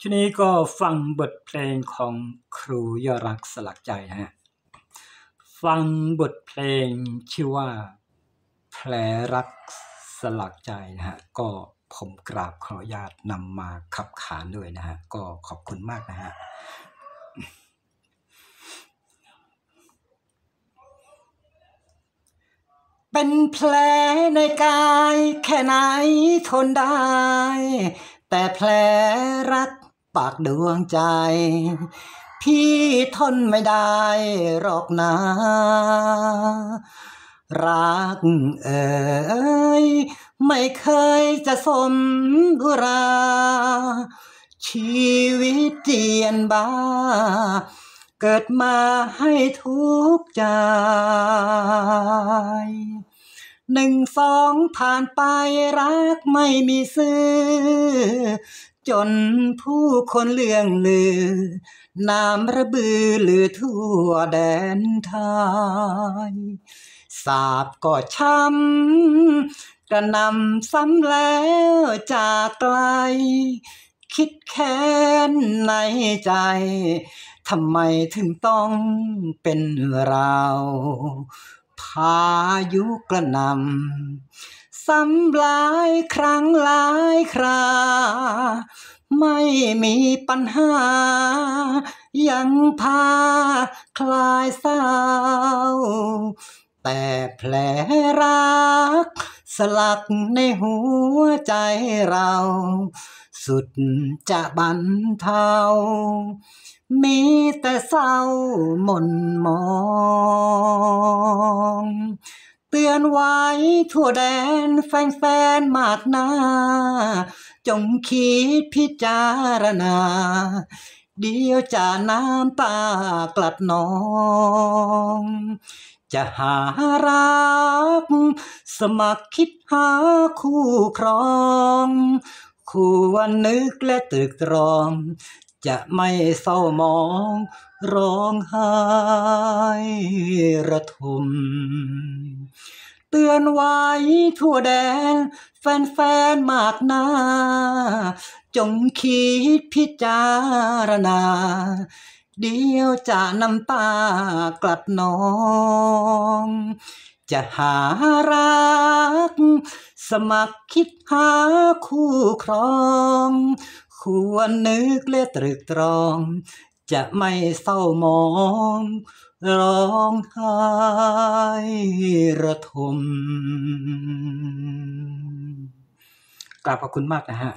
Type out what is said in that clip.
ชุดนี้ก็ฟังบทเพลงของครูยอรักสลักใจฮะ ฟังบทเพลงชื่อว่า แผลรักสลักใจนะฮะ ก็ผมกราบขออนุญาตนำมาขับขานด้วยนะฮะ ก็ขอบคุณมากนะฮะเป็นแผลในกายแค่ไหนทนได้ แต่แผลรัก ปากดวงใจ พี่ทนไม่ได้หรอกนะรักเอ่ยไม่เคยจะสมุรา ชีวิตเจียนบ้า เกิดมาให้ทุกข์ใจ หนึ่งสองผ่านไปรักไม่มีซื้อ จนผู้คนเลื่องลือนามระบือลือทั่วแดนไทยสาบก็ช้ำกระนำซ้ำแล้วจากไกล คิดแค้นในใจทำไมถึงต้องเป็นเรา พายุกระนำซ้ำหลายครั้งหลายครา ไม่มีปัญหา ยังพาคลายเศร้า แต่แผลรัก สลักในหัวใจเรา สุดจะบรรเทา มีแต่เศร้าหม่นมอง เตือนไว้ทั่วแดนแฟนๆมากหน้า จงคิดพิจารณา เดียวจะน้ำตากลัดนอง จะหารัก สมัครคิดหาคู่ครองควรนึกและตรึกตรอง จะไม่เศร้ามอง ร้องไห้ระทม เตือนไว้ทั่วแดน แฟนๆมากหน้า จงคิดพิจารณา เดียวจะน้ำตากลัดนอง จะหารัก สมัครคิดหาคู่ครอง ควรนึกและตรึกตรอง จะไม่เศร้ามอง ร้องไห้ระทมกราบขอบคุณมากนะฮะ